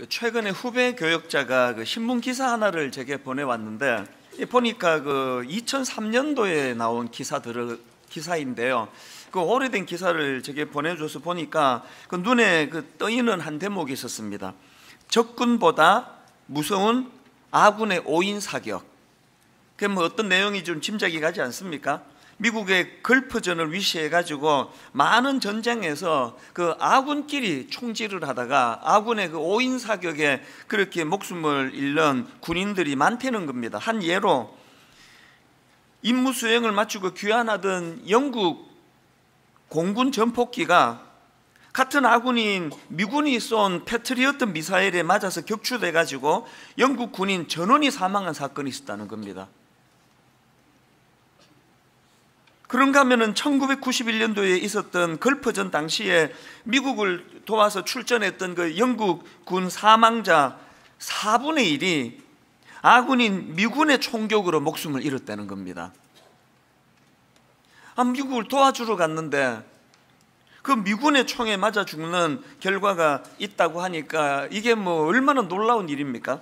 그 최근에 후배 교역자가 그 신문 기사 하나를 제게 보내왔는데 보니까 그 2003년도에 나온 기사들 기사인데요. 그 오래된 기사를 제게 보내줘서 보니까 그 눈에 그 떠있는 한 대목이 있었습니다. 적군보다 무서운 아군의 오인 사격. 그뭐 어떤 내용이 좀 짐작이 가지 않습니까? 미국의 걸프전을 위시해 가지고 많은 전쟁에서 그 아군끼리 총질을 하다가 아군의 그 오인 사격에 그렇게 목숨을 잃는 군인들이 많다는 겁니다. 한 예로 임무 수행을 마치고 귀환하던 영국 공군 전폭기가 같은 아군인 미군이 쏜 패트리어트 미사일에 맞아서 격추돼 가지고 영국 군인 전원이 사망한 사건이 있었다는 겁니다. 그런가 하면은 1991년도에 있었던 걸프전 당시에 미국을 도와서 출전했던 그 영국 군 사망자 4분의 1이 아군인 미군의 총격으로 목숨을 잃었다는 겁니다. 아, 미국을 도와주러 갔는데 그 미군의 총에 맞아 죽는 결과가 있다고 하니까 이게 뭐 얼마나 놀라운 일입니까?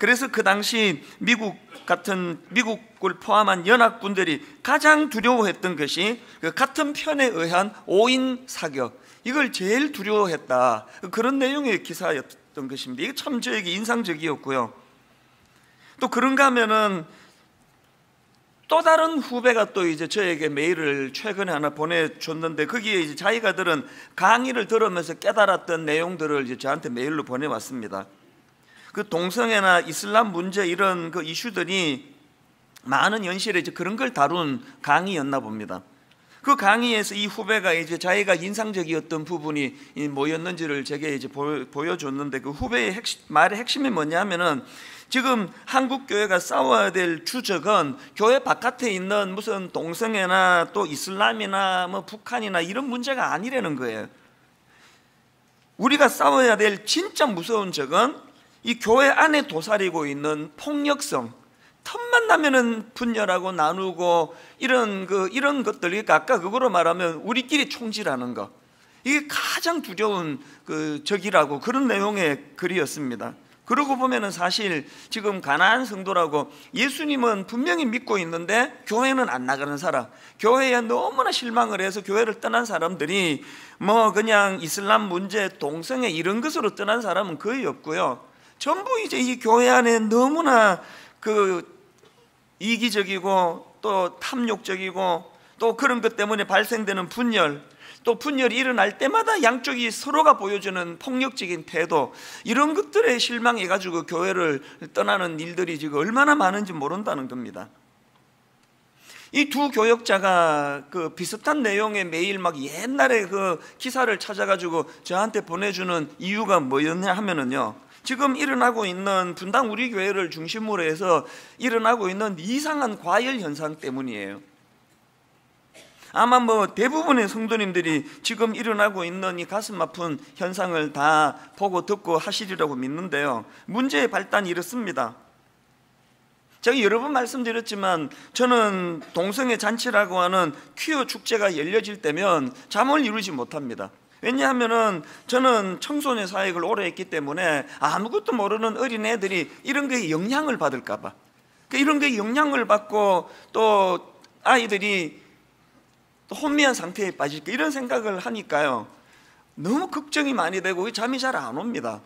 그래서 그 당시 미국 같은 미국을 포함한 연합군들이 가장 두려워했던 것이 그 같은 편에 의한 오인 사격 이걸 제일 두려워했다 그런 내용의 기사였던 것입니다. 이게 참 저에게 인상적이었고요. 또 그런가 하면은 또 다른 후배가 또 이제 저에게 메일을 최근에 하나 보내줬는데 거기에 이제 자기가 들은 강의를 들으면서 깨달았던 내용들을 이제 저한테 메일로 보내왔습니다. 그 동성애나 이슬람 문제 이런 그 이슈들이 많은 연실에 이제 그런 걸 다룬 강의였나 봅니다. 그 강의에서 이 후배가 이제 자기가 인상적이었던 부분이 뭐였는지를 제게 이제 보여줬는데 그 후배의 핵심, 말의 핵심이 뭐냐면은 지금 한국 교회가 싸워야 될 주적은 교회 바깥에 있는 무슨 동성애나 또 이슬람이나 뭐 북한이나 이런 문제가 아니라는 거예요. 우리가 싸워야 될 진짜 무서운 적은 이 교회 안에 도사리고 있는 폭력성, 틈만 나면은 분열하고 나누고 이런 그 이런 것들 그러니까 아까 그거로 말하면 우리끼리 총질하는 거 이게 가장 두려운 그 적이라고 그런 내용의 글이었습니다. 그러고 보면은 사실 지금 가난한 성도라고 예수님은 분명히 믿고 있는데 교회는 안 나가는 사람, 교회에 너무나 실망을 해서 교회를 떠난 사람들이 뭐 그냥 이슬람 문제, 동성애 이런 것으로 떠난 사람은 거의 없고요. 전부 이제 이 교회 안에 너무나 그 이기적이고 또 탐욕적이고 또 그런 것 때문에 발생되는 분열 또 분열이 일어날 때마다 양쪽이 서로가 보여주는 폭력적인 태도 이런 것들에 실망해 가지고 교회를 떠나는 일들이 지금 얼마나 많은지 모른다는 겁니다. 이 두 교역자가 그 비슷한 내용의 메일 막 옛날에 그 기사를 찾아가지고 저한테 보내주는 이유가 뭐였냐 하면은요. 지금 일어나고 있는 분당 우리 교회를 중심으로 해서 일어나고 있는 이상한 과열 현상 때문이에요. 아마 뭐 대부분의 성도님들이 지금 일어나고 있는 이 가슴 아픈 현상을 다 보고 듣고 하시리라고 믿는데요. 문제의 발단이 이렇습니다. 제가 여러 번 말씀드렸지만 저는 동성애 잔치라고 하는 퀴어 축제가 열려질 때면 잠을 이루지 못합니다. 왜냐하면은 저는 청소년 사역을 오래 했기 때문에 아무것도 모르는 어린 애들이 이런 거에 영향을 받을까봐. 그러니까 이런 거에 영향을 받고 또 아이들이 또 혼미한 상태에 빠질까 이런 생각을 하니까요. 너무 걱정이 많이 되고 잠이 잘 안 옵니다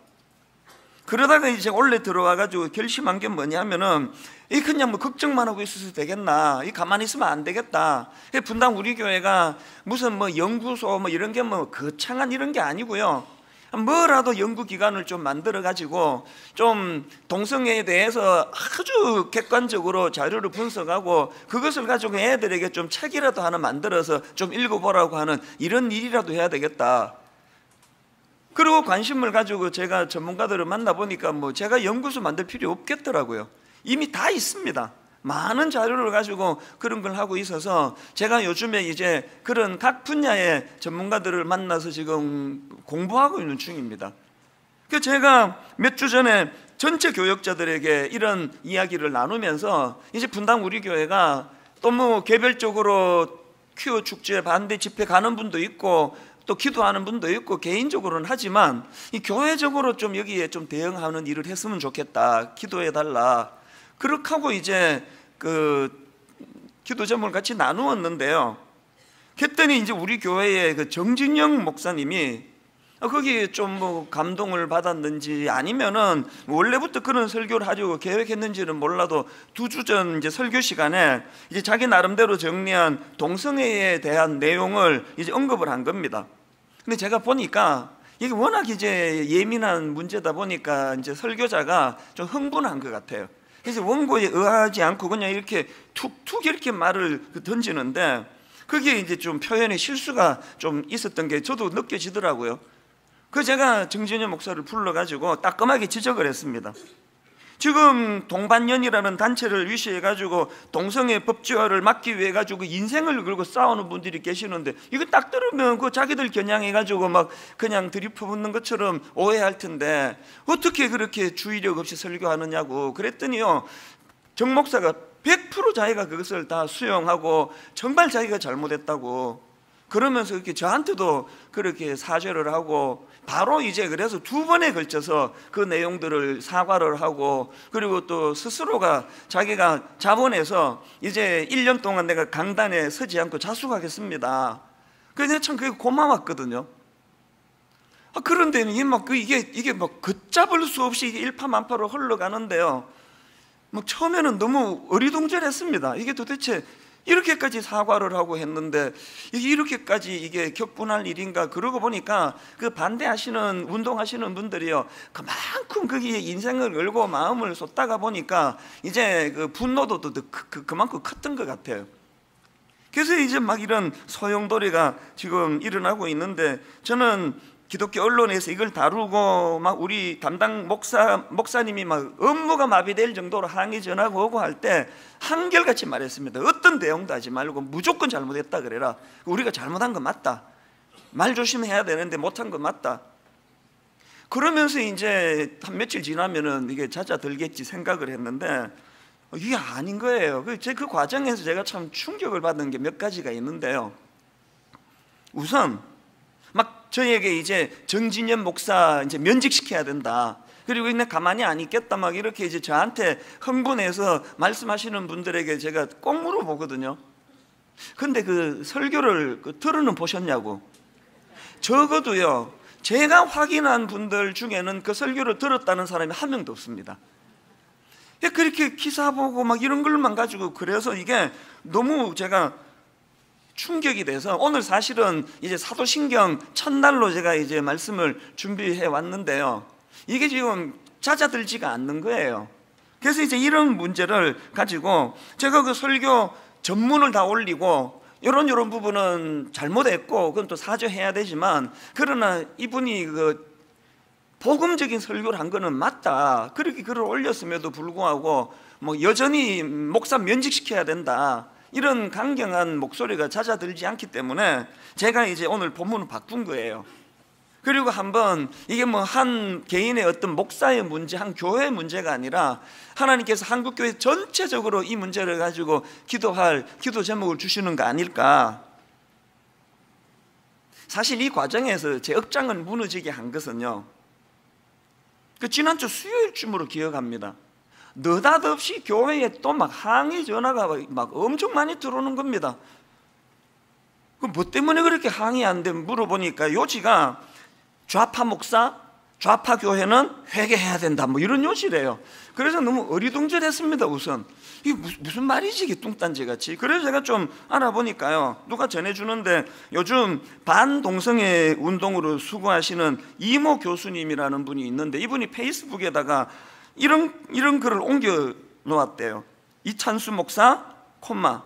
그러다가 이제 원래 들어와 가지고 결심한 게 뭐냐면은 이 그냥 뭐 걱정만 하고 있어도 되겠나? 이 가만히 있으면 안 되겠다. 분당 우리 교회가 무슨 뭐 연구소 뭐 이런 게 뭐 거창한 이런 게 아니고요. 뭐라도 연구 기관을 좀 만들어 가지고 좀 동성애에 대해서 아주 객관적으로 자료를 분석하고 그것을 가지고 애들에게 좀 책이라도 하나 만들어서 좀 읽어보라고 하는 이런 일이라도 해야 되겠다. 그리고 관심을 가지고 제가 전문가들을 만나보니까 뭐 제가 연구소 만들 필요 없겠더라고요. 이미 다 있습니다. 많은 자료를 가지고 그런 걸 하고 있어서 제가 요즘에 이제 그런 각 분야의 전문가들을 만나서 지금 공부하고 있는 중입니다. 그 제가 몇 주 전에 전체 교역자들에게 이런 이야기를 나누면서 이제 분당 우리 교회가 또뭐 개별적으로 퀴어 축제 반대 집회 가는 분도 있고 또 기도하는 분도 있고 개인적으로는 하지만 이 교회적으로 좀 여기에 좀 대응하는 일을 했으면 좋겠다. 기도해 달라. 그렇게 하고 이제 그 기도 제목을 같이 나누었는데요. 그랬더니 이제 우리 교회의 그 정진영 목사님이 거기 좀 뭐 감동을 받았는지 아니면은 원래부터 그런 설교를 하려고 계획했는지는 몰라도 두 주 전 이제 설교 시간에 이제 자기 나름대로 정리한 동성애에 대한 내용을 이제 언급을 한 겁니다. 근데 제가 보니까 이게 워낙 이제 예민한 문제다 보니까 이제 설교자가 좀 흥분한 것 같아요. 그래서 원고에 의하지 않고 그냥 이렇게 툭툭 이렇게 말을 던지는데 그게 이제 좀 표현의 실수가 좀 있었던 게 저도 느껴지더라고요. 그 제가 정진현 목사를 불러가지고 따끔하게 지적을 했습니다. 지금 동반년이라는 단체를 위시해 가지고 동성애 법제화를 막기 위해 가지고 인생을 걸고 싸우는 분들이 계시는데 이거 딱 들으면 그 자기들 겨냥해 가지고 막 그냥 들이퍼붓는 것처럼 오해할 텐데 어떻게 그렇게 주의력 없이 설교하느냐고 그랬더니요 정 목사가 100% 자기가 그것을 다 수용하고 정말 자기가 잘못했다고 그러면서 이렇게 저한테도 그렇게 사죄를 하고 바로 이제 그래서 두 번에 걸쳐서 그 내용들을 사과를 하고 그리고 또 스스로가 자기가 자본해서 이제 1년 동안 내가 강단에 서지 않고 자숙하겠습니다. 그래서 참 그게 고마웠거든요. 아, 그런데 막그 이게 이게 막 걷잡을 수 없이 일파만파로 흘러가는데요. 뭐 처음에는 너무 어리둥절했습니다. 이게 도대체 이렇게까지 사과를 하고 했는데 이렇게까지 이게 격분할 일인가 그러고 보니까 그 반대하시는 운동하시는 분들이요 그만큼 거기에 인생을 걸고 마음을 쏟다가 보니까 이제 그 분노도 그, 그만큼 컸던 것 같아요. 그래서 이제 막 이런 소용돌이가 지금 일어나고 있는데 저는 기독교 언론에서 이걸 다루고 막 우리 담당 목사 목사님이 막 업무가 마비될 정도로 항의 전화가 오고 할 때 한결같이 말했습니다. 어떤 대응도 하지 말고 무조건 잘못했다 그래라. 우리가 잘못한 거 맞다. 말 조심해야 되는데 못한 거 맞다. 그러면서 이제 한 며칠 지나면은 이게 잦아들겠지 생각을 했는데 이게 아닌 거예요. 그, 그 과정에서 제가 참 충격을 받은 게 몇 가지가 있는데요. 우선 막 저에게 이제 정진현 목사 이제 면직시켜야 된다. 그리고 그냥 가만히 안 있겠다 막 이렇게 이제 저한테 흥분해서 말씀하시는 분들에게 제가 꼭 물어보거든요. 근데 그 설교를 그 들어는 보셨냐고. 적어도요. 제가 확인한 분들 중에는 그 설교를 들었다는 사람이 한 명도 없습니다. 그렇게 기사 보고 막 이런 걸만 가지고 그래서 이게 너무 제가 충격이 돼서 오늘 사실은 이제 사도신경 첫날로 제가 이제 말씀을 준비해 왔는데요. 이게 지금 잦아들지가 않는 거예요. 그래서 이제 이런 문제를 가지고 제가 그 설교 전문을 다 올리고 이런 이런 부분은 잘못했고 그건 또 사죄해야 되지만 그러나 이분이 그 복음적인 설교를 한 거는 맞다. 그렇게 글을 올렸음에도 불구하고 뭐 여전히 목사 면직시켜야 된다. 이런 강경한 목소리가 잦아들지 않기 때문에 제가 이제 오늘 본문을 바꾼 거예요. 그리고 한번 이게 뭐 한 개인의 어떤 목사의 문제, 한 교회의 문제가 아니라 하나님께서 한국 교회 전체적으로 이 문제를 가지고 기도할 기도 제목을 주시는 거 아닐까? 사실 이 과정에서 제 억장은 무너지게 한 것은요. 그 지난주 수요일쯤으로 기억합니다. 느닷없이 교회에 또 막 항의 전화가 막 엄청 많이 들어오는 겁니다. 뭐 때문에 그렇게 항의한데 물어보니까 요지가 좌파 목사, 좌파 교회는 회개해야 된다. 뭐 이런 요지래요. 그래서 너무 어리둥절했습니다. 우선 이게 무슨 말이지 이게 뚱딴지 같이. 그래서 제가 좀 알아보니까요. 누가 전해주는데 요즘 반동성애 운동으로 수고하시는 이모 교수님이라는 분이 있는데 이분이 페이스북에다가 이런 이런 글을 옮겨 놓았대요. 이찬수 목사, 콤마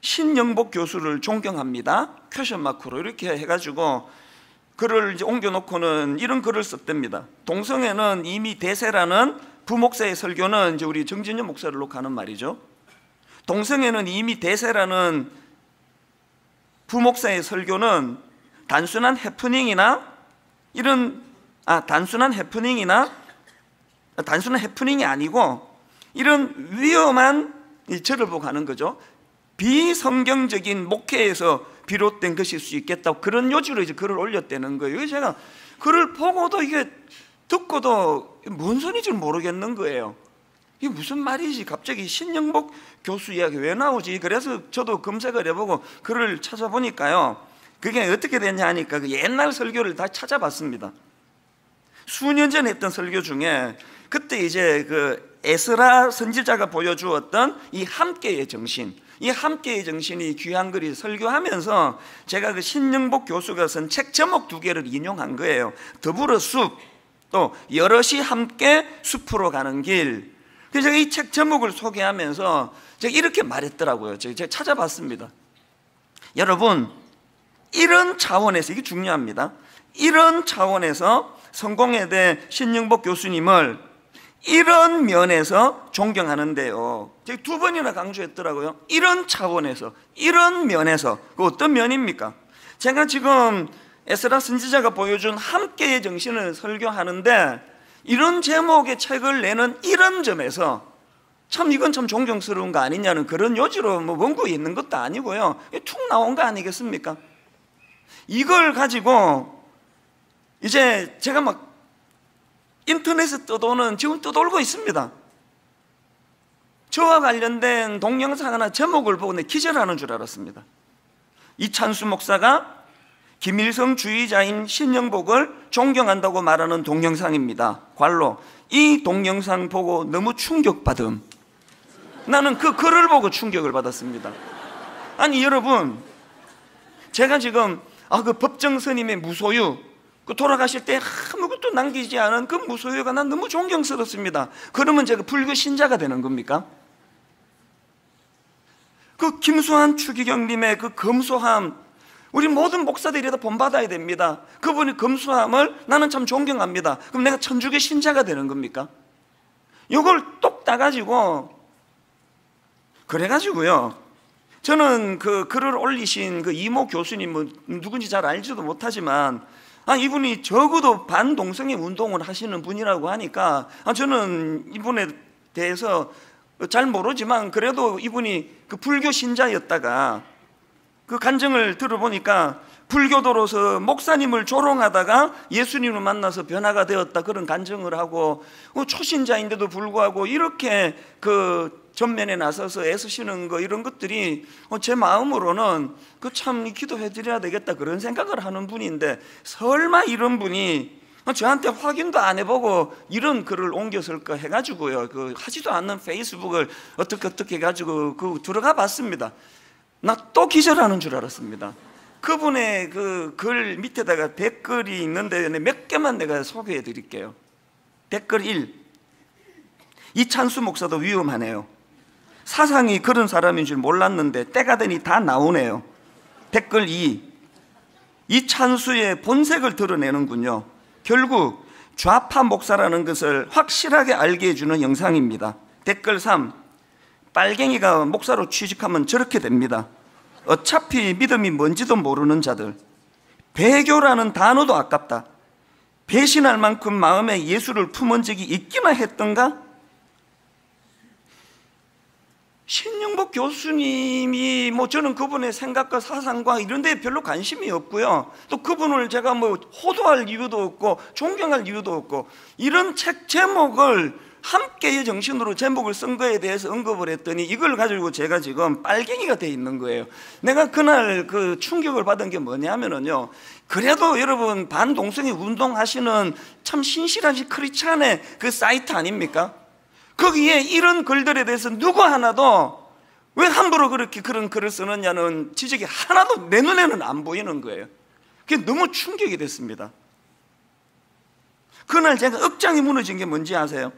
신영복 교수를 존경합니다. question mark로 이렇게 해가지고 글을 이제 옮겨 놓고는 이런 글을 썼답니다. 동성애는 이미 대세라는 부목사의 설교는 이제 우리 정진현 목사를 놓고 말이죠. 동성애는 이미 대세라는 부목사의 설교는 단순한 해프닝이나 이런 아 단순한 해프닝이나 단순한 해프닝이 아니고 이런 위험한 절을 보고 가는 거죠. 비성경적인 목회에서 비롯된 것일 수 있겠다고 그런 요지로 이제 글을 올렸다는 거예요. 제가 글을 보고도 이게 듣고도 뭔 소리인지 모르겠는 거예요. 이게 무슨 말이지? 갑자기 신영복 교수 이야기 왜 나오지? 그래서 저도 검색을 해보고 글을 찾아보니까요. 그게 어떻게 됐냐 하니까 그 옛날 설교를 다 찾아봤습니다. 수년 전에 했던 설교 중에 그때 이제 그 에스라 선지자가 보여주었던 이 함께의 정신, 이 함께의 정신이 귀한 글이 설교하면서 제가 그 신영복 교수가 쓴 책 제목 두 개를 인용한 거예요. 더불어 숲, 또 여럿이 함께 숲으로 가는 길. 그래서 제가 이 책 제목을 소개하면서 제가 이렇게 말했더라고요. 제가 찾아봤습니다. 여러분, 이런 차원에서 이게 중요합니다. 이런 차원에서 성공에 대해 신영복 교수님을 이런 면에서 존경하는데요. 제가 두 번이나 강조했더라고요. 이런 차원에서, 이런 면에서. 그 어떤 면입니까? 제가 지금 에스라 선지자가 보여준 함께의 정신을 설교하는데 이런 제목의 책을 내는 이런 점에서 참 이건 참 존경스러운 거 아니냐는 그런 요지로 뭐 원고에 있는 것도 아니고요. 툭 나온 거 아니겠습니까? 이걸 가지고 이제 제가 막 인터넷에 떠도는 지금 떠돌고 있습니다. 저와 관련된 동영상 하나 제목을 보고 내 기절하는 줄 알았습니다. 이찬수 목사가 김일성 주의자인 신영복을 존경한다고 말하는 동영상입니다. 관로. 이 동영상 보고 너무 충격받음. 나는 그 글을 보고 충격을 받았습니다. 아니, 여러분. 제가 지금, 아, 그 법정 스님의 무소유, 그 돌아가실 때 아무것도 남기지 않은 그 무소유가 난 너무 존경스럽습니다. 그러면 제가 불교 신자가 되는 겁니까? 그 김수환 추기경님의 그 검소함, 우리 모든 목사들이 다 본받아야 됩니다. 그분이 검소함을 나는 참 존경합니다. 그럼 내가 천주교 신자가 되는 겁니까? 이걸 똑 따가지고 그래가지고요. 저는 그 글을 올리신 그 이모 교수님 뭐 누군지 잘 알지도 못하지만 아 이분이 적어도 반동성애 운동을 하시는 분이라고 하니까 아 저는 이분에 대해서 잘 모르지만 그래도 이분이 그 불교 신자였다가 그 간증을 들어보니까 불교도로서 목사님을 조롱하다가 예수님을 만나서 변화가 되었다 그런 간증을 하고 어, 초신자인데도 불구하고 이렇게 그 전면에 나서서 애쓰시는 거 이런 것들이 어, 제 마음으로는 그 참 기도해 드려야 되겠다 그런 생각을 하는 분인데 설마 이런 분이 어, 저한테 확인도 안 해보고 이런 글을 옮겨 쓸까 해가지고요 그 하지도 않는 페이스북을 어떻게 어떻게 해가지고 그 들어가 봤습니다 나 또 기절하는 줄 알았습니다. 그분의 그 글 밑에다가 댓글이 있는데 몇 개만 내가 소개해 드릴게요. 댓글 1. 이찬수 목사도 위험하네요. 사상이 그런 사람인 줄 몰랐는데 때가 되니 다 나오네요. 댓글 2. 이 찬수의 본색을 드러내는군요. 결국 좌파 목사라는 것을 확실하게 알게 해주는 영상입니다. 댓글 3. 빨갱이가 목사로 취직하면 저렇게 됩니다. 어차피 믿음이 뭔지도 모르는 자들. 배교라는 단어도 아깝다. 배신할 만큼 마음에 예수를 품은 적이 있기나 했던가? 신영복 교수님이 뭐 저는 그분의 생각과 사상과 이런 데 별로 관심이 없고요. 또 그분을 제가 뭐 호도할 이유도 없고 존경할 이유도 없고 이런 책 제목을 함께의 정신으로 제목을 쓴 거에 대해서 언급을 했더니 이걸 가지고 제가 지금 빨갱이가 돼 있는 거예요. 내가 그날 그 충격을 받은 게 뭐냐면은요. 그래도 여러분 반동성애 운동하시는 참 신실한 크리스찬의 그 사이트 아닙니까? 거기에 이런 글들에 대해서 누구 하나도 왜 함부로 그렇게 그런 글을 쓰느냐는 지적이 하나도 내 눈에는 안 보이는 거예요. 그게 너무 충격이 됐습니다. 그날 제가 억장이 무너진 게 뭔지 아세요?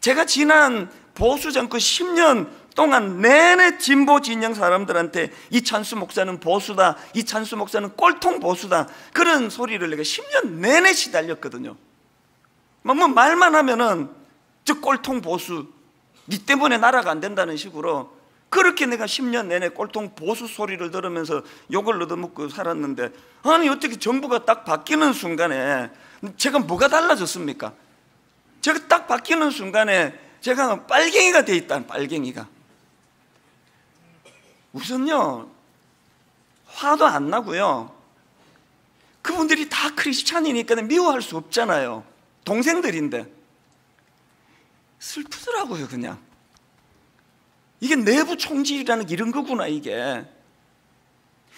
제가 지난 보수 정권 10년 동안 내내 진보 진영 사람들한테 이찬수 목사는 보수다, 이찬수 목사는 꼴통 보수다 그런 소리를 내가 10년 내내 시달렸거든요. 뭐, 뭐 말만 하면은 저 꼴통 보수, 니 때문에 나라가 안 된다는 식으로 그렇게 내가 10년 내내 꼴통 보수 소리를 들으면서 욕을 얻어먹고 살았는데 아니 어떻게 정부가 딱 바뀌는 순간에 제가 뭐가 달라졌습니까? 제가 딱 바뀌는 순간에 제가 빨갱이가 돼 있다는 빨갱이가 우선요 화도 안 나고요. 그분들이 다 크리스찬이니까 미워할 수 없잖아요. 동생들인데 슬프더라고요, 그냥. 이게 내부 총질이라는 이런 거구나, 이게.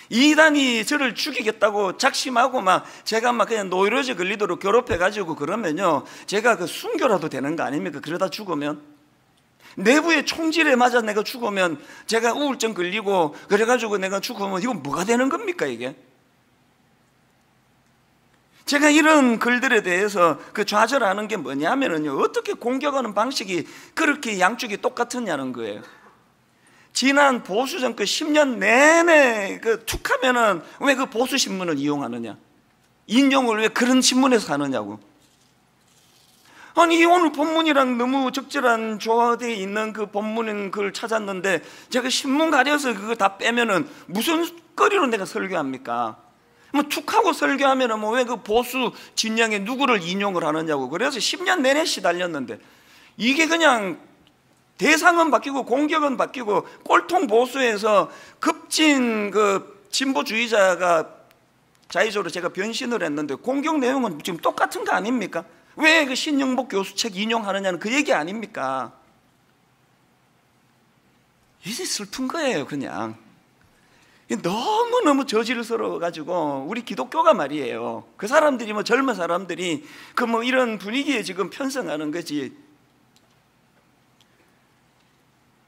이단이 저를 죽이겠다고 작심하고 막 제가 막 그냥 노이로제 걸리도록 괴롭혀가지고 그러면요. 제가 그 순교라도 되는 거 아닙니까? 그러다 죽으면. 내부의 총질에 맞아 내가 죽으면 제가 우울증 걸리고 그래가지고 내가 죽으면 이건 뭐가 되는 겁니까, 이게? 제가 이런 글들에 대해서 그 좌절하는 게 뭐냐면은요, 어떻게 공격하는 방식이 그렇게 양쪽이 똑같으냐는 거예요. 지난 보수 정권 10년 내내 그 툭하면은 왜 그 보수 신문을 이용하느냐? 인용을 왜 그런 신문에서 하느냐고. 아니 오늘 본문이랑 너무 적절한 조화되어 있는 그 본문인 글 찾았는데 제가 신문 가려서 그거 다 빼면은 무슨 거리로 내가 설교합니까? 뭐 툭하고 설교하면은 뭐왜 그 보수 진영에 누구를 인용을 하느냐고 그래서 10년 내내 시달렸는데 이게 그냥 대상은 바뀌고 공격은 바뀌고 꼴통 보수에서 급진 그 진보주의자가 자의적으로 제가 변신을 했는데 공격 내용은 지금 똑같은 거 아닙니까? 왜 그 신영복 교수 책 인용하느냐는 그 얘기 아닙니까? 이제 슬픈 거예요, 그냥. 너무너무 저질스러워 가지고 우리 기독교가 말이에요. 그 사람들이 뭐 젊은 사람들이 그 뭐 이런 분위기에 지금 편성하는 거지.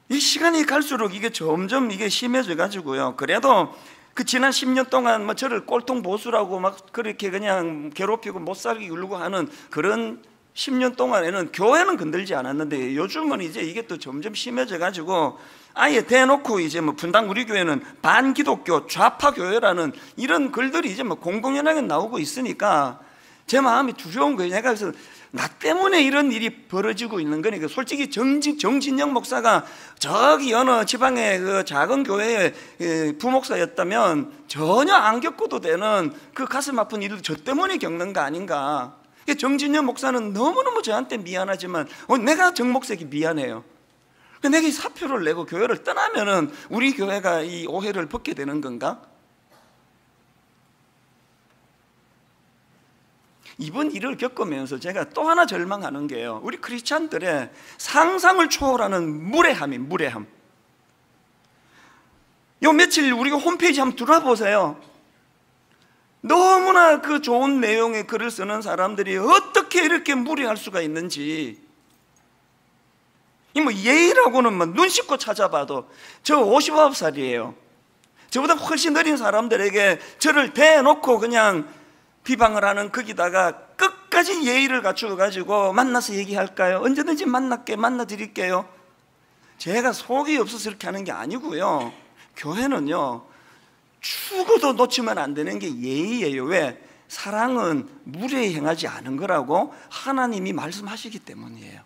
이 시간이 갈수록 이게 점점 이게 심해져 가지고요. 그래도 그 지난 10년 동안 뭐 저를 꼴통 보수라고 막 그렇게 그냥 괴롭히고 못 살게 굴고 하는 그런 10년 동안에는 교회는 건들지 않았는데 요즘은 이제 이게 또 점점 심해져 가지고 아예 대놓고 이제 뭐 분당 우리 교회는 반기독교 좌파 교회라는 이런 글들이 이제 뭐 공공연하게 나오고 있으니까 제 마음이 두려운 거예요. 내가 그래서 나 때문에 이런 일이 벌어지고 있는 거니까 솔직히 정진, 정진영 목사가 저기 어느 지방의 그 작은 교회의 그 부목사였다면 전혀 안 겪어도 되는 그 가슴 아픈 일을 저 때문에 겪는 거 아닌가. 정진영 목사는 너무너무 저한테 미안하지만 어, 내가 정 목사에게 미안해요. 내가 사표를 내고 교회를 떠나면은 우리 교회가 이 오해를 벗게 되는 건가? 이번 일을 겪으면서 제가 또 하나 절망하는 게요. 우리 크리스찬들의 상상을 초월하는 무례함이 무례함. 요 며칠 우리가 홈페이지 한번 들어보세요. 너무나 그 좋은 내용의 글을 쓰는 사람들이 어떻게 이렇게 무례할 수가 있는지 이 뭐 예의라고는 뭐눈 씻고 찾아봐도 저 59살이에요. 저보다 훨씬 어린 사람들에게 저를 대놓고 그냥 비방을 하는 거기다가 끝까지 예의를 갖추어 가지고 만나서 얘기할까요? 언제든지 만날게 만나 드릴게요. 제가 속이 없어서 이렇게 하는 게 아니고요. 교회는요. 죽어도 놓치면 안 되는 게 예의예요. 왜? 사랑은 무례히 행하지 않은 거라고 하나님이 말씀하시기 때문이에요.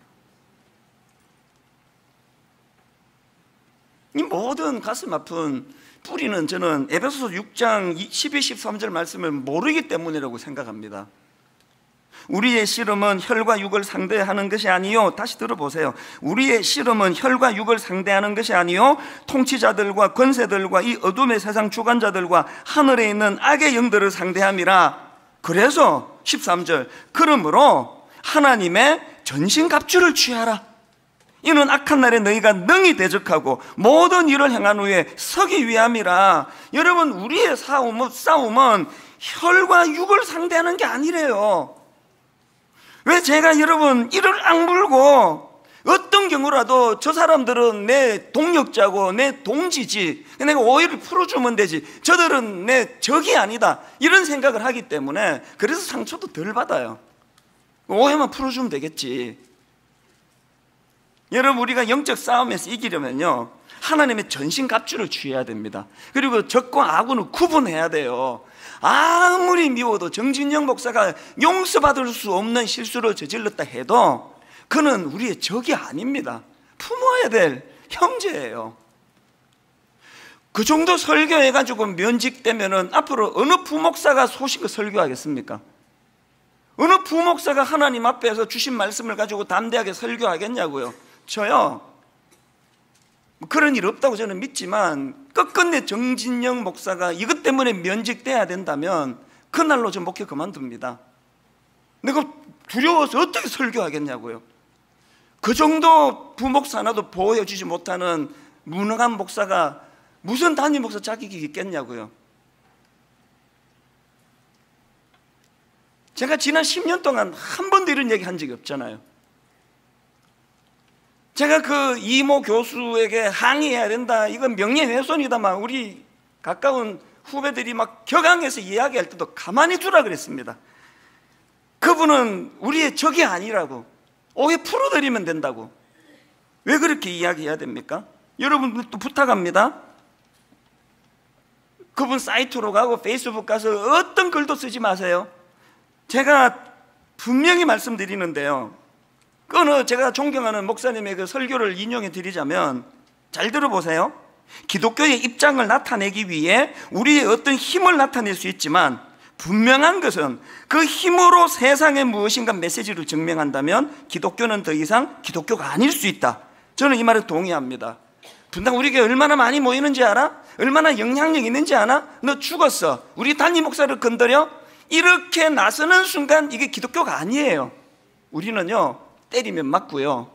이 모든 가슴 아픈 뿌리는 저는 에베소서 6장 12, 13절 말씀을 모르기 때문이라고 생각합니다. 우리의 씨름은 혈과 육을 상대하는 것이 아니요. 다시 들어보세요. 우리의 씨름은 혈과 육을 상대하는 것이 아니요. 통치자들과 권세들과 이 어둠의 세상 주관자들과 하늘에 있는 악의 영들을 상대함이라. 그래서 13절. 그러므로 하나님의 전신 갑주를 취하라. 이는 악한 날에 너희가 능히 대적하고 모든 일을 행한 후에 서기 위함이라. 여러분 우리의 싸움은, 혈과 육을 상대하는 게 아니래요. 왜 제가 여러분 이를 악물고 어떤 경우라도 저 사람들은 내 동력자고 내 동지지 내가 오해를 풀어주면 되지 저들은 내 적이 아니다 이런 생각을 하기 때문에 그래서 상처도 덜 받아요. 오해만 풀어주면 되겠지. 여러분 우리가 영적 싸움에서 이기려면요 하나님의 전신 갑주를 취해야 됩니다. 그리고 적과 악을 구분해야 돼요 아무리 미워도 정진영 목사가 용서받을 수 없는 실수를 저질렀다 해도 그는 우리의 적이 아닙니다. 품어야 될 형제예요. 그 정도 설교해가지고 면직되면은 앞으로 어느 부목사가 소식을 설교하겠습니까? 어느 부목사가 하나님 앞에서 주신 말씀을 가지고 담대하게 설교하겠냐고요? 저요. 그런 일 없다고 저는 믿지만 끝끝내 정진영 목사가 이것 때문에 면직돼야 된다면 그날로 저 목회 그만둡니다. 내가 두려워서 어떻게 설교하겠냐고요. 그 정도 부목사 하나도 보호해주지 못하는 무능한 목사가 무슨 단임 목사 자격이 있겠냐고요. 제가 지난 10년 동안 한 번도 이런 얘기 한 적이 없잖아요. 제가 그 이모 교수에게 항의해야 된다. 이건 명예훼손이다만 우리 가까운 후배들이 막 격앙해서 이야기할 때도 가만히 두라 그랬습니다. 그분은 우리의 적이 아니라고 오해 풀어드리면 된다고 왜 그렇게 이야기해야 됩니까? 여러분들도 부탁합니다. 그분 사이트로 가고 페이스북 가서 어떤 글도 쓰지 마세요. 제가 분명히 말씀드리는데요. 그거는 제가 존경하는 목사님의 그 설교를 인용해 드리자면 잘 들어보세요. 기독교의 입장을 나타내기 위해 우리의 어떤 힘을 나타낼 수 있지만 분명한 것은 그 힘으로 세상에 무엇인가 메시지를 증명한다면 기독교는 더 이상 기독교가 아닐 수 있다. 저는 이 말에 동의합니다. 분당 우리 교 얼마나 많이 모이는지 알아? 얼마나 영향력 있는지 아나? 너 죽었어. 우리 단임 목사를 건드려? 이렇게 나서는 순간 이게 기독교가 아니에요. 우리는요, 때리면 맞고요.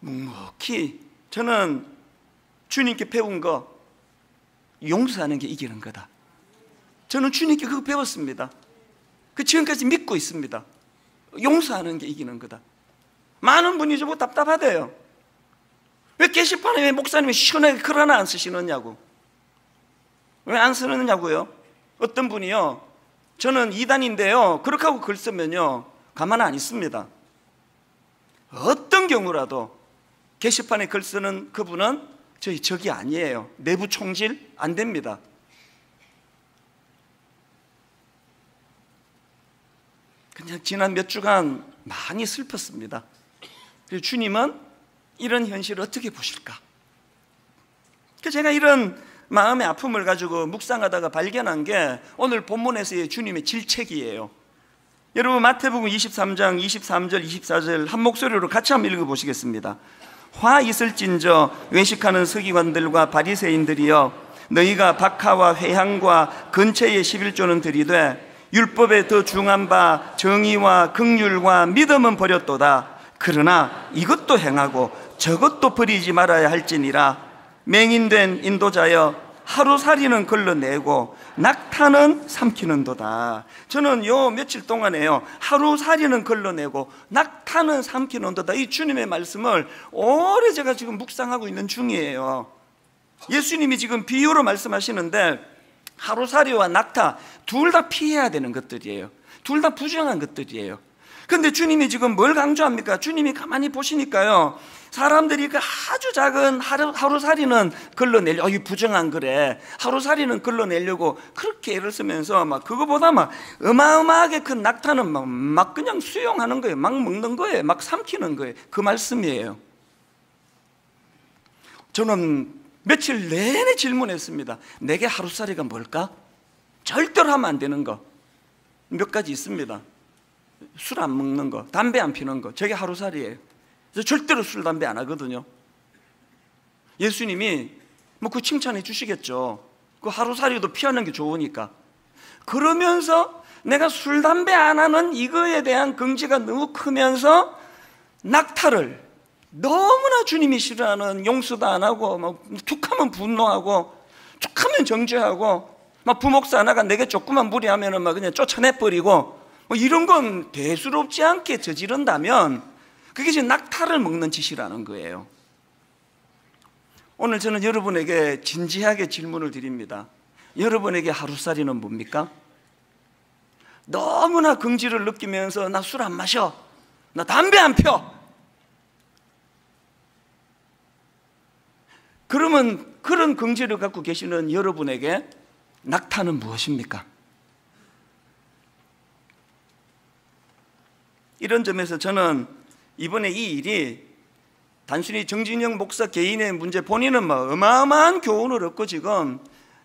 묵묵히 저는 주님께 배운 거 용서하는 게 이기는 거다. 저는 주님께 그거 배웠습니다. 그 지금까지 믿고 있습니다. 용서하는 게 이기는 거다. 많은 분이 저보고 답답하대요. 왜 게시판에 왜 목사님이 시원하게 글 하나 안 쓰시느냐고. 왜 안 쓰느냐고요? 어떤 분이요. 저는 이단인데요. 그렇게 하고 글 쓰면요. 가만 안 있습니다. 어떤 경우라도 게시판에 글 쓰는 그분은 저희 적이 아니에요. 내부 총질 안 됩니다. 그냥 지난 몇 주간 많이 슬펐습니다. 그래서 주님은 이런 현실을 어떻게 보실까? 제가 이런 마음의 아픔을 가지고 묵상하다가 발견한 게 오늘 본문에서의 주님의 질책이에요. 여러분 마태복음 23장 23절 24절 한 목소리로 같이 한번 읽어 보시겠습니다. 화 있을진저 외식하는 서기관들과 바리새인들이여 너희가 박하와 회향과 근처의 11조는 들이되 율법에 더 중한 바 정의와 극률과 믿음은 버렸도다 그러나 이것도 행하고 저것도 버리지 말아야 할지니라 맹인된 인도자여 하루살이는 걸러내고 낙타는 삼키는도다. 저는 요 며칠 동안에요. 하루살이는 걸러내고 낙타는 삼키는도다. 이 주님의 말씀을 오래 제가 지금 묵상하고 있는 중이에요. 예수님이 지금 비유로 말씀하시는데 하루살이와 낙타 둘 다 피해야 되는 것들이에요. 둘 다 부정한 것들이에요. 근데 주님이 지금 뭘 강조합니까? 주님이 가만히 보시니까요. 사람들이 그 아주 작은 하루, 하루살이는 걸러내려, 어, 이 부정한 그래. 하루살이는 걸러내려고 그렇게 애를 쓰면서 막 그거보다 막 어마어마하게 큰 낙타는 막, 막 그냥 수용하는 거예요. 막 먹는 거예요. 막 삼키는 거예요. 그 말씀이에요. 저는 며칠 내내 질문했습니다. 내게 하루살이가 뭘까? 절대로 하면 안 되는 거. 몇 가지 있습니다. 술 안 먹는 거, 담배 안 피는 거. 저게 하루살이에요. 절대로 술, 담배 안 하거든요. 예수님이 뭐 그 칭찬해 주시겠죠. 그 하루살이도 피하는 게 좋으니까. 그러면서 내가 술, 담배 안 하는 이거에 대한 긍지가 너무 크면서 낙타를 너무나 주님이 싫어하는 용서도 안 하고 막 툭하면 분노하고 툭하면 정죄하고 막 부목사 하나가 내게 조금만 무리하면은 막 그냥 쫓아내버리고 뭐 이런 건 대수롭지 않게 저지른다면 그게 지금 낙타를 먹는 짓이라는 거예요. 오늘 저는 여러분에게 진지하게 질문을 드립니다. 여러분에게 하루살이는 뭡니까? 너무나 긍지를 느끼면서 나 술 안 마셔. 나 담배 안 펴. 그러면 그런 긍지를 갖고 계시는 여러분에게 낙타는 무엇입니까? 이런 점에서 저는 이번에 이 일이 단순히 정진영 목사 개인의 문제 본인은 막 어마어마한 교훈을 얻고 지금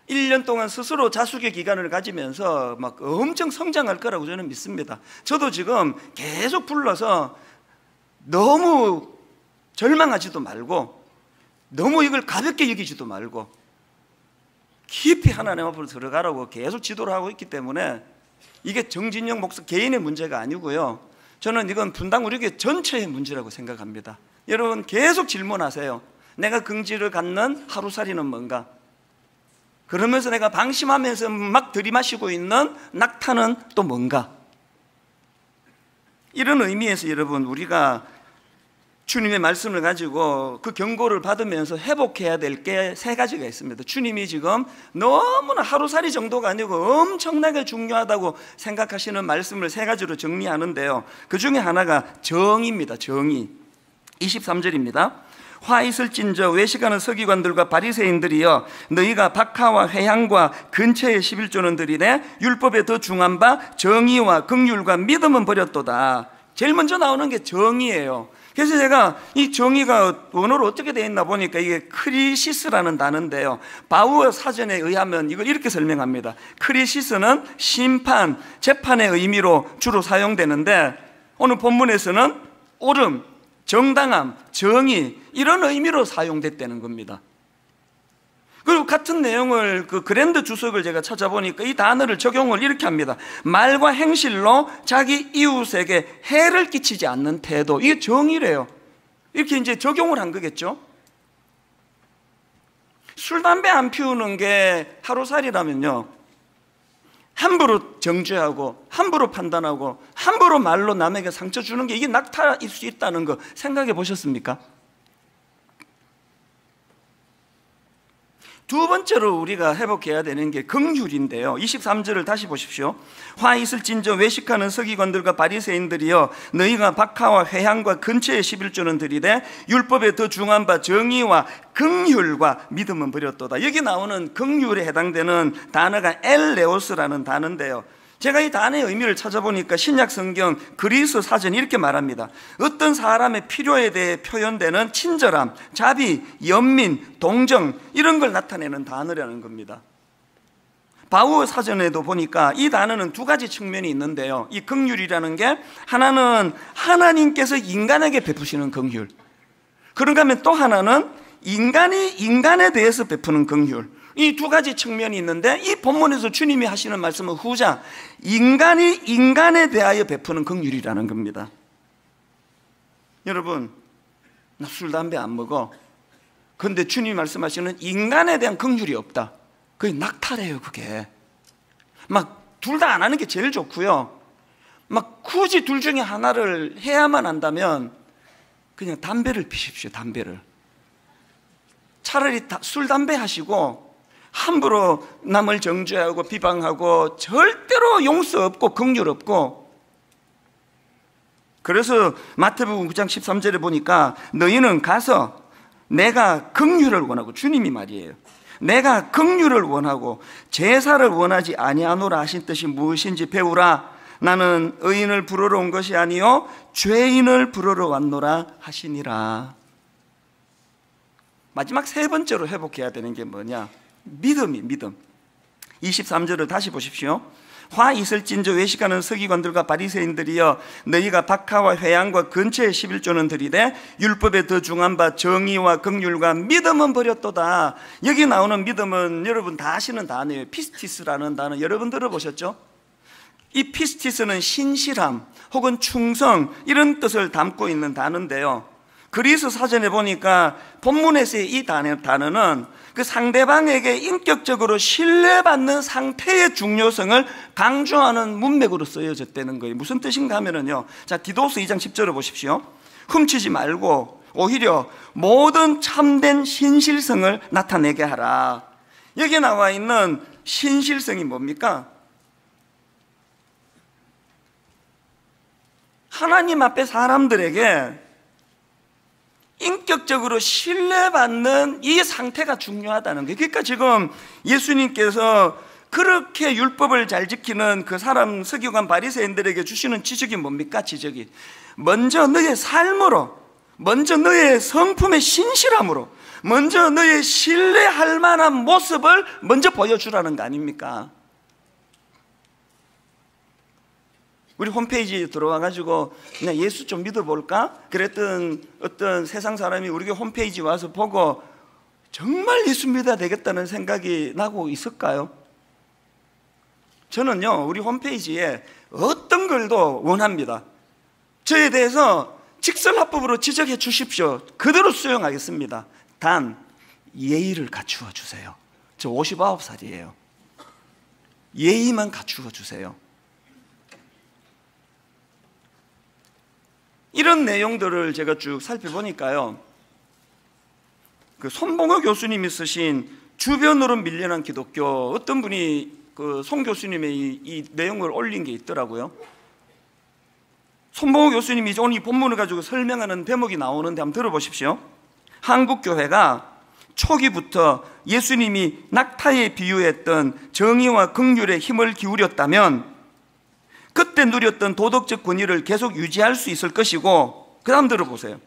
1년 동안 스스로 자숙의 기간을 가지면서 막 엄청 성장할 거라고 저는 믿습니다. 저도 지금 계속 불러서 너무 절망하지도 말고 너무 이걸 가볍게 여기지도 말고 깊이 하나님 앞으로 들어가라고 계속 지도를 하고 있기 때문에 이게 정진영 목사 개인의 문제가 아니고요. 저는 이건 분당 우리 교회 전체의 문제라고 생각합니다. 여러분 계속 질문하세요. 내가 긍지를 갖는 하루살이는 뭔가? 그러면서 내가 방심하면서 막 들이마시고 있는 낙타는 또 뭔가? 이런 의미에서 여러분 우리가 주님의 말씀을 가지고 그 경고를 받으면서 회복해야 될 게 세 가지가 있습니다. 주님이 지금 너무나 하루살이 정도가 아니고 엄청나게 중요하다고 생각하시는 말씀을 세 가지로 정리하는데요. 그 중에 하나가 정의입니다. 정의. 23절입니다. 화 있을진저 외식하는 서기관들과 바리새인들이여 너희가 박하와 회향과 근채의 11조는 드리되 율법에 더 중한 바 정의와 긍휼과 믿음은 버렸도다. 제일 먼저 나오는 게 정의예요. 그래서 제가 이 정의가 원어로 어떻게 되어 있나 보니까 이게 κρίσις라는 단어인데요. 바우어 사전에 의하면 이걸 이렇게 설명합니다. κρίσις는 심판, 재판의 의미로 주로 사용되는데 오늘 본문에서는 옳음, 정당함, 정의 이런 의미로 사용됐다는 겁니다. 그리고 같은 내용을 그 그랜드 주석을 제가 찾아보니까 이 단어를 적용을 이렇게 합니다. 말과 행실로 자기 이웃에게 해를 끼치지 않는 태도. 이게 정의래요. 이렇게 이제 적용을 한 거겠죠. 술, 담배 안 피우는 게 하루살이라면요. 함부로 정죄하고, 함부로 판단하고, 함부로 말로 남에게 상처 주는 게 이게 낙타일 수 있다는 거 생각해 보셨습니까? 두 번째로 우리가 회복해야 되는 게 긍휼인데요. 23절을 다시 보십시오. 화 있을진저 외식하는 서기관들과 바리새인들이여 너희가 박하와 회향과 근처의 11조는 들이되 율법에 더 중한 바 정의와 긍휼과 믿음은 버렸도다. 여기 나오는 긍휼에 해당되는 단어가 엘레오스라는 단어인데요. 제가 이 단어의 의미를 찾아보니까 신약 성경 그리스 사전 이렇게 말합니다. 어떤 사람의 필요에 대해 표현되는 친절함, 자비, 연민, 동정 이런 걸 나타내는 단어라는 겁니다. 바우 사전에도 보니까 이 단어는 두 가지 측면이 있는데요. 이 긍휼이라는 게 하나는 하나님께서 인간에게 베푸시는 긍휼. 그런가 하면 또 하나는 인간이 인간에 대해서 베푸는 긍휼. 이 두 가지 측면이 있는데 이 본문에서 주님이 하시는 말씀은 후자 인간이 인간에 대하여 베푸는 긍휼이라는 겁니다. 여러분 나 술 담배 안 먹어. 근데 주님이 말씀하시는 인간에 대한 긍휼이 없다. 그게 낙타래요, 그게. 막 둘 다 안 하는 게 제일 좋고요. 막 굳이 둘 중에 하나를 해야만 한다면 그냥 담배를 피십시오, 담배를. 차라리 술, 담배 하시고 함부로 남을 정죄하고 비방하고 절대로 용서 없고 긍휼 없고 그래서 마태복음 9장 13절에 보니까 너희는 가서 내가 긍휼을 원하고 주님이 말이에요. 내가 긍휼을 원하고 제사를 원하지 아니하노라 하신 뜻이 무엇인지 배우라. 나는 의인을 부르러 온 것이 아니요 죄인을 부르러 왔노라 하시니라. 마지막 세 번째로 회복해야 되는 게 뭐냐? 믿음이 믿음. 23절을 다시 보십시오. 화 있을진저 외식하는 서기관들과 바리새인들이여 너희가 박하와 회양과 근처의 11조는 들이되 율법에 더 중한 바 정의와 긍휼과 믿음은 버렸도다. 여기 나오는 믿음은 여러분 다 아시는 단어예요. 피스티스라는 단어 여러분 들어보셨죠? 이 피스티스는 신실함 혹은 충성 이런 뜻을 담고 있는 단어인데요. 그리스 사전에 보니까 본문에서의 이 단어는 그 상대방에게 인격적으로 신뢰받는 상태의 중요성을 강조하는 문맥으로 쓰여졌다는 거예요. 무슨 뜻인가 하면은요. 자, 디도스 2장 10절을 보십시오. 훔치지 말고 오히려 모든 참된 신실성을 나타내게 하라. 여기 나와 있는 신실성이 뭡니까? 하나님 앞에 사람들에게 인격적으로 신뢰받는 이 상태가 중요하다는 거예요. 그러니까 지금 예수님께서 그렇게 율법을 잘 지키는 그 사람 서기관 바리새인들에게 주시는 지적이 뭡니까? 지적이 먼저 너의 삶으로, 먼저 너의 성품의 신실함으로, 먼저 너의 신뢰할 만한 모습을 먼저 보여주라는 거 아닙니까? 우리 홈페이지에 들어와 가지고 그냥 예수 좀 믿어볼까? 그랬던 어떤 세상 사람이 우리 홈페이지 와서 보고 정말 예수 믿어야 되겠다는 생각이 나고 있을까요? 저는요, 우리 홈페이지에 어떤 글도 원합니다. 저에 대해서 직설합법으로 지적해 주십시오. 그대로 수용하겠습니다. 단, 예의를 갖추어 주세요. 저 59살이에요. 예의만 갖추어 주세요. 이런 내용들을 제가 쭉 살펴보니까요. 그 손봉호 교수님이 쓰신 주변으로 밀려난 기독교 어떤 분이 그 송 교수님의 이, 이, 내용을 올린 게 있더라고요. 손봉호 교수님이 오늘 이 본문을 가지고 설명하는 대목이 나오는데 한번 들어보십시오. 한국 교회가 초기부터 예수님이 낙타에 비유했던 정의와 긍휼에 힘을 기울였다면 그때 누렸던 도덕적 권위를 계속 유지할 수 있을 것이고 그 다음 들어보세요.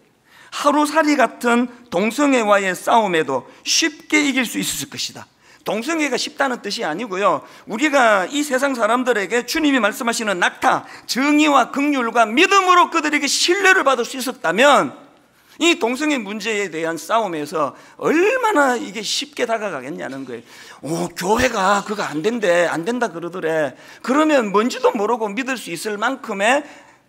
하루살이 같은 동성애와의 싸움에도 쉽게 이길 수 있었을 것이다. 동성애가 쉽다는 뜻이 아니고요. 우리가 이 세상 사람들에게 주님이 말씀하시는 낙타 정의와 긍휼과 믿음으로 그들에게 신뢰를 받을 수 있었다면 이 동성애 문제에 대한 싸움에서 얼마나 이게 쉽게 다가가겠냐는 거예요. 오, 교회가 그거 안 된대, 안 된다 그러더래. 그러면 뭔지도 모르고 믿을 수 있을 만큼의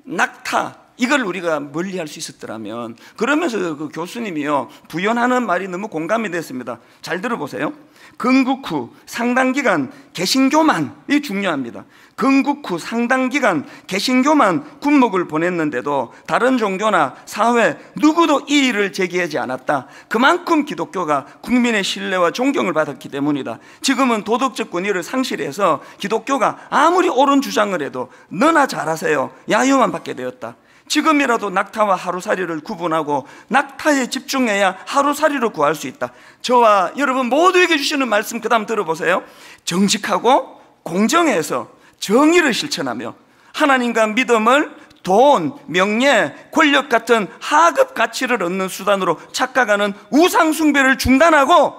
낙타, 이걸 우리가 멀리 할 수 있었더라면 그러면서 그 교수님이요 부연하는 말이 너무 공감이 됐습니다. 잘 들어보세요. 건국 후 상당 기간 개신교만이 중요합니다. 건국 후 상당 기간 개신교만 군목을 보냈는데도 다른 종교나 사회 누구도 이 일을 제기하지 않았다. 그만큼 기독교가 국민의 신뢰와 존경을 받았기 때문이다. 지금은 도덕적 권위를 상실해서 기독교가 아무리 옳은 주장을 해도 너나 잘하세요. 야유만 받게 되었다. 지금이라도 낙타와 하루살이를 구분하고 낙타에 집중해야 하루살이를 구할 수 있다. 저와 여러분 모두에게 주시는 말씀 그 다음 들어보세요. 정직하고 공정해서 정의를 실천하며 하나님과 믿음을 돈, 명예, 권력 같은 하급 가치를 얻는 수단으로 착각하는 우상숭배를 중단하고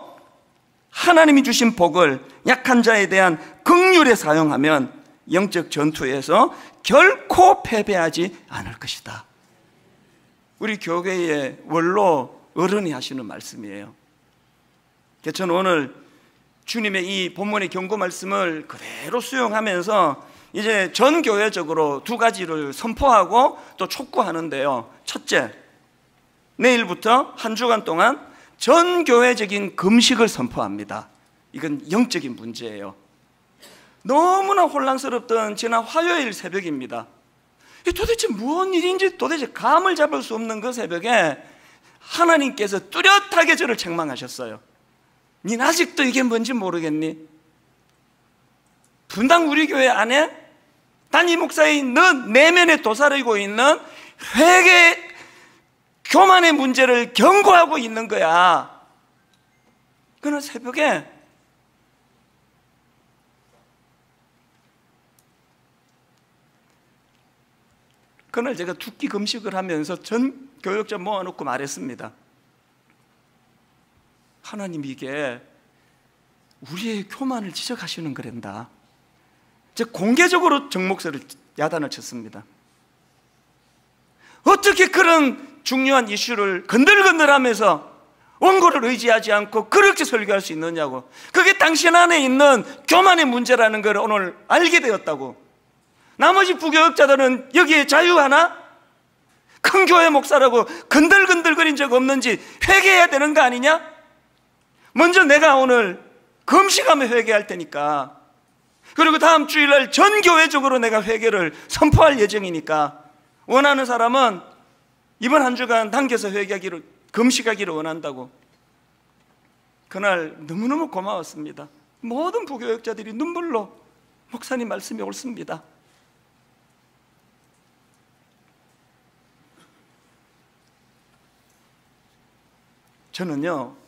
하나님이 주신 복을 약한 자에 대한 극률에 사용하면 영적 전투에서 결코 패배하지 않을 것이다. 우리 교회의 원로 어른이 하시는 말씀이에요. 저는 오늘 주님의 이 본문의 경고 말씀을 그대로 수용하면서 이제 전 교회적으로 두 가지를 선포하고 또 촉구하는데요. 첫째, 내일부터 한 주간 동안 전 교회적인 금식을 선포합니다. 이건 영적인 문제예요. 너무나 혼란스럽던 지난 화요일 새벽입니다. 도대체 무슨 일인지 도대체 감을 잡을 수 없는 그 새벽에 하나님께서 뚜렷하게 저를 책망하셨어요. 닌 아직도 이게 뭔지 모르겠니? 분당 우리 교회 안에 단임 목사에 있는 내면에 도사리고 있는 회개 교만의 문제를 경고하고 있는 거야. 그날 새벽에 그날 제가 두끼 금식을 하면서 전 교역자 모아놓고 말했습니다. 하나님 이게 우리의 교만을 지적하시는 거란다. 제 공개적으로 정목서를 야단을 쳤습니다. 어떻게 그런 중요한 이슈를 건들건들하면서 원고를 의지하지 않고 그렇게 설교할 수 있느냐고. 그게 당신 안에 있는 교만의 문제라는 걸 오늘 알게 되었다고. 나머지 부교역자들은 여기에 자유하나? 큰 교회 목사라고 근들근들거린 적 없는지 회개해야 되는 거 아니냐? 먼저 내가 오늘 금식하며 회개할 테니까. 그리고 다음 주일날 전 교회적으로 내가 회개를 선포할 예정이니까. 원하는 사람은 이번 한 주간 당겨서 회개하기를 금식하기를 원한다고. 그날 너무너무 고마웠습니다. 모든 부교역자들이 눈물로 목사님 말씀이 옳습니다. 저는요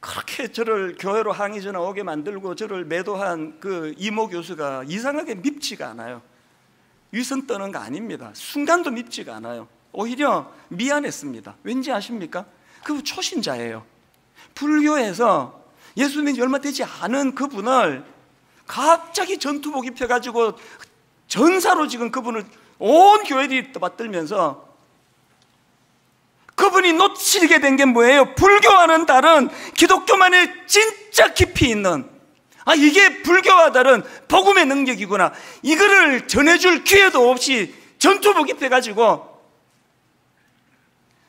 그렇게 저를 교회로 항의 전화 오게 만들고 저를 매도한 그 이모 교수가 이상하게 밉지가 않아요. 위선 떠는 거 아닙니다. 순간도 밉지가 않아요. 오히려 미안했습니다. 왠지 아십니까? 그분 초신자예요. 불교에서 예수 님이 얼마 되지 않은 그분을 갑자기 전투복 입혀가지고 전사로 지금 그분을 온 교회들이 받들면서 그분이 놓치게 된 게 뭐예요? 불교와는 다른 기독교만의 진짜 깊이 있는 아 이게 불교와 다른 복음의 능력이구나 이거를 전해줄 기회도 없이 전투복 입혀가지고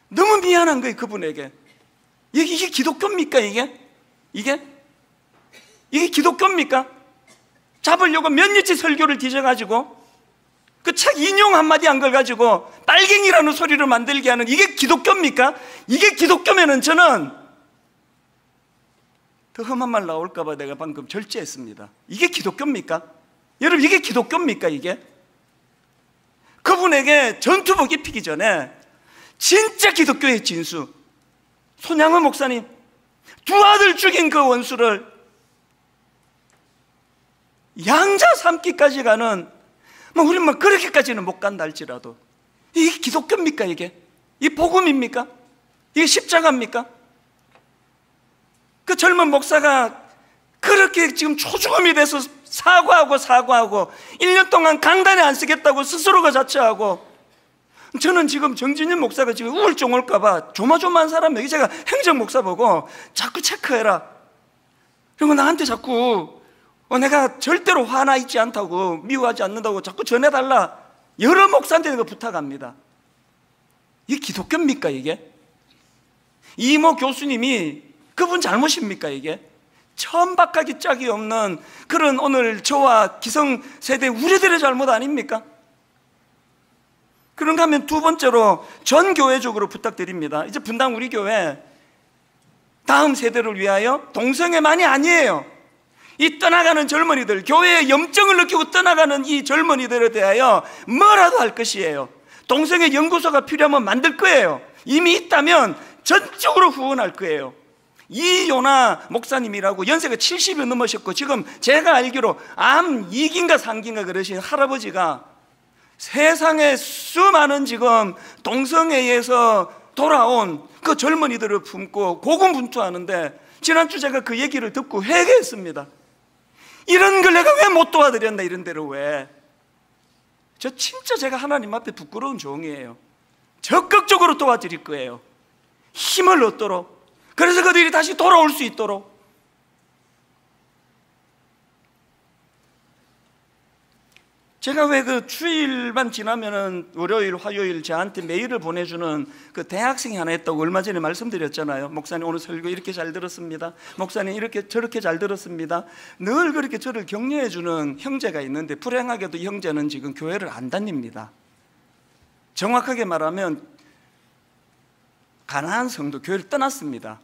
너무 미안한 거예요 그분에게 이게, 이게 기독교입니까 이게? 이게? 이게 기독교입니까? 잡으려고 몇 년치 설교를 뒤져가지고 그 책 인용 한마디 한걸 가지고 빨갱이라는 소리를 만들게 하는 이게 기독교입니까? 이게 기독교면은 저는 더 험한 말 나올까봐 내가 방금 절제했습니다. 이게 기독교입니까? 여러분, 이게 기독교입니까, 이게? 그분에게 전투복 입히기 전에 진짜 기독교의 진수, 손양은 목사님, 두 아들 죽인 그 원수를 양자 삼기까지 가는 뭐 우리 뭐 그렇게까지는 못 간다 할지라도 이게 기독교입니까 이게? 이 복음입니까? 이게 십자가입니까? 그 젊은 목사가 그렇게 지금 초중음이 돼서 사과하고 사과하고 1년 동안 강단에 안 쓰겠다고 스스로가 자처하고 저는 지금 정진윤 목사가 지금 우울증 올까봐 조마조마한 사람 여기 제가 행정 목사 보고 자꾸 체크해라 그리고 나한테 자꾸 어, 내가 절대로 화나 있지 않다고 미워하지 않는다고 자꾸 전해달라 여러 목사한테 그 부탁합니다 이게 기독교입니까 이게? 이모 교수님이 그분 잘못입니까 이게? 천박하기 짝이 없는 그런 오늘 저와 기성세대 우리들의 잘못 아닙니까? 그런가 하면 두 번째로 전 교회적으로 부탁드립니다 이제 분당 우리 교회 다음 세대를 위하여 동성애만이 아니에요 이 떠나가는 젊은이들, 교회의 염증을 느끼고 떠나가는 이 젊은이들에 대하여 뭐라도 할 것이에요. 동성애 연구소가 필요하면 만들 거예요. 이미 있다면 전적으로 후원할 거예요. 이요나 목사님이라고 연세가 70이 넘으셨고 지금 제가 알기로 암 2기인가 3기인가 그러신 할아버지가 세상에 수많은 지금 동성애에서 돌아온 그 젊은이들을 품고 고군분투하는데 지난주 제가 그 얘기를 듣고 회개했습니다. 이런 걸 내가 왜 못 도와드렸나 이런 대로 왜? 저 진짜 제가 하나님 앞에 부끄러운 종이에요. 적극적으로 도와드릴 거예요. 힘을 얻도록. 그래서 그들이 다시 돌아올 수 있도록. 제가 왜 그 주일만 지나면은 월요일, 화요일 저한테 메일을 보내주는 그 대학생이 하나 있다고 얼마 전에 말씀드렸잖아요. 목사님 오늘 설교 이렇게 잘 들었습니다. 목사님 이렇게 저렇게 잘 들었습니다. 늘 그렇게 저를 격려해주는 형제가 있는데 불행하게도 이 형제는 지금 교회를 안 다닙니다. 정확하게 말하면 가난한 성도 교회를 떠났습니다.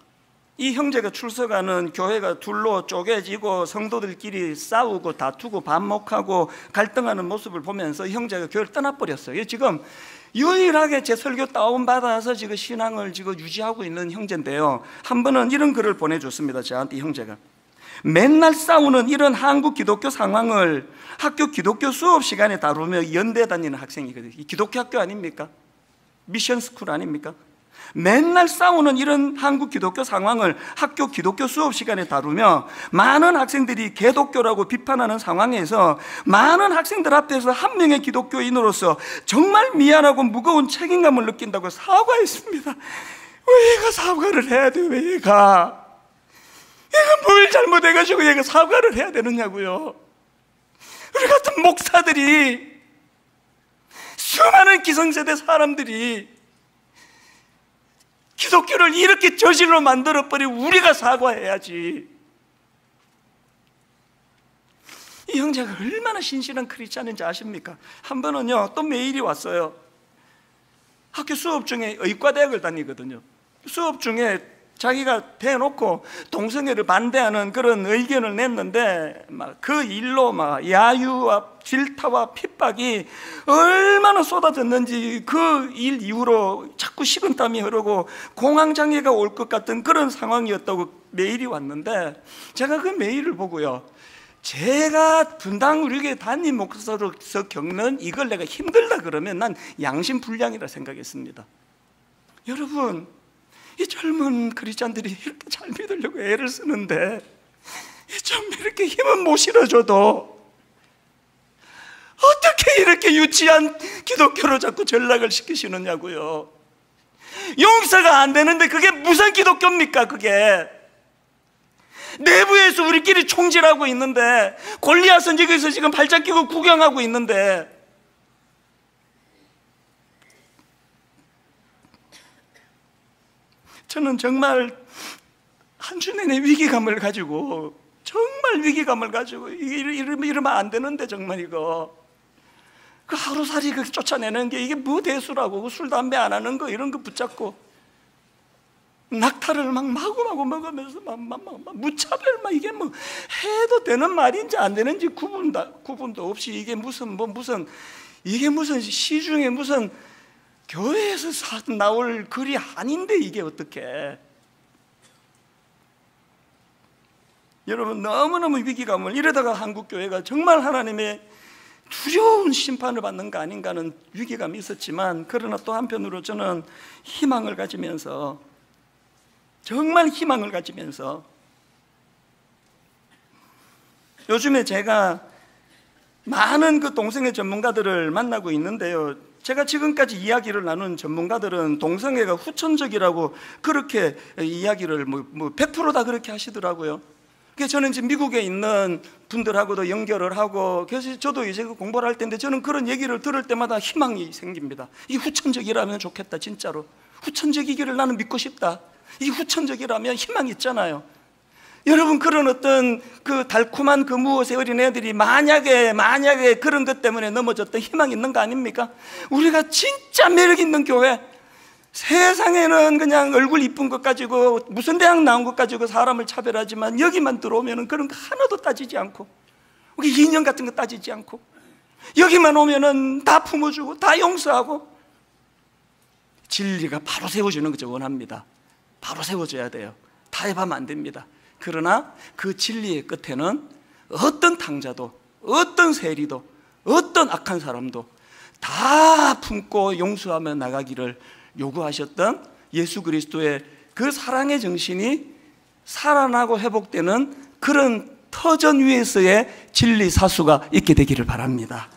이 형제가 출석하는 교회가 둘로 쪼개지고 성도들끼리 싸우고 다투고 반목하고 갈등하는 모습을 보면서 형제가 교회를 떠나버렸어요. 지금 유일하게 제 설교 다운받아서 지금 신앙을 지금 유지하고 있는 형제인데요. 한 번은 이런 글을 보내줬습니다. 저한테 형제가. 맨날 싸우는 이런 한국 기독교 상황을 학교 기독교 수업 시간에 다루며 연대 다니는 학생이거든요. 기독교 학교 아닙니까? 미션 스쿨 아닙니까? 맨날 싸우는 이런 한국 기독교 상황을 학교 기독교 수업 시간에 다루며 많은 학생들이 개독교라고 비판하는 상황에서 많은 학생들 앞에서 한 명의 기독교인으로서 정말 미안하고 무거운 책임감을 느낀다고 사과했습니다. 왜 얘가 사과를 해야 돼? 왜 얘가? 얘가 뭘 잘못해가지고 얘가 사과를 해야 되느냐고요. 우리 같은 목사들이 수많은 기성세대 사람들이 기독교를 이렇게 저질로 만들어버리고 우리가 사과해야지. 이 형제가 얼마나 신실한 크리스찬인지 아십니까? 한 번은요, 또 메일이 왔어요. 학교 수업 중에 의과대학을 다니거든요. 수업 중에 자기가 대놓고 동성애를 반대하는 그런 의견을 냈는데 막 그 일로 막 야유와 질타와 핍박이 얼마나 쏟아졌는지 그 일 이후로 자꾸 식은땀이 흐르고 공황장애가 올 것 같은 그런 상황이었다고 메일이 왔는데 제가 그 메일을 보고요. 제가 분당 우리교회 담임 목사로서 겪는 이걸 내가 힘들다 그러면 난 양심 불량이라 생각했습니다. 여러분 이 젊은 크리스찬들이 이렇게 잘 믿으려고 애를 쓰는데 좀 이렇게 힘은 못 실어줘도 어떻게 이렇게 유치한 기독교로 자꾸 전락을 시키시느냐고요. 용서가 안 되는데 그게 무슨 기독교입니까 그게 내부에서 우리끼리 총질하고 있는데 골리앗은 여기서 지금 발작 끼고 구경하고 있는데 저는 정말 한 주 내내 위기감을 가지고 정말 위기감을 가지고 이러- 이러면 이러면 안 되는데 정말 이거. 그 하루살이 그 쫓아내는 게 이게 뭐 대수라고 술 담배 안 하는 거 이런 거 붙잡고 낙타를 막 마구마구 먹으면서 막, 막, 막, 막 무차별 막 이게 뭐 해도 되는 말인지 안 되는지 구분다 구분도 없이 이게 무슨 뭐 무슨 이게 무슨 시중에 무슨 교회에서 사- 나올 글이 아닌데 이게 어떻게 여러분 너무너무 위기감을 이러다가 한국 교회가 정말 하나님의 두려운 심판을 받는 거 아닌가는 위기감이 있었지만 그러나 또 한편으로 저는 희망을 가지면서 정말 희망을 가지면서 요즘에 제가 많은 그 동성애 전문가들을 만나고 있는데요. 제가 지금까지 이야기를 나눈 전문가들은 동성애가 후천적이라고 그렇게 이야기를 뭐, 뭐 100%다 그렇게 하시더라고요. 그래서 저는 지금 미국에 있는 분들하고도 연결을 하고 그래서 저도 이제 그 공부를 할 텐데 저는 그런 얘기를 들을 때마다 희망이 생깁니다. 이 후천적이라면 좋겠다 진짜로. 후천적이기를 나는 믿고 싶다. 이 후천적이라면 희망이 있잖아요. 여러분 그런 어떤 그 달콤한 그 무엇의 어린애들이 만약에 만약에 그런 것 때문에 넘어졌던 희망이 있는 거 아닙니까? 우리가 진짜 매력 있는 교회 세상에는 그냥 얼굴 이쁜 것 가지고 무슨 대학 나온 것 가지고 사람을 차별하지만 여기만 들어오면은 그런 거 하나도 따지지 않고 우리 인연 같은 거 따지지 않고 여기만 오면은 다 품어주고 다 용서하고 진리가 바로 세워주는 것을 원합니다. 바로 세워져야 돼요. 타협하면 안 됩니다. 그러나 그 진리의 끝에는 어떤 탕자도, 어떤 세리도, 어떤 악한 사람도 다 품고 용서하며 나가기를 요구하셨던 예수 그리스도의 그 사랑의 정신이 살아나고 회복되는 그런 터전 위에서의 진리 사수가 있게 되기를 바랍니다.